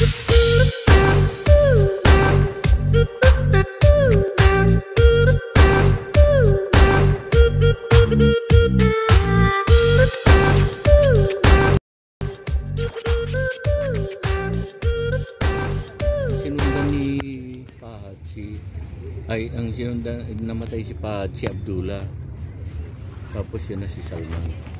Si ay ang sinundan namatay si si Abdullah. Tapos yun na si Salman.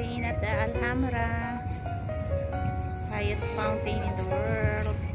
fountain at the Alhambra. Highest fountain in the world.